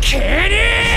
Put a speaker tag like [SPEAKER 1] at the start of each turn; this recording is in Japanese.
[SPEAKER 1] ケニー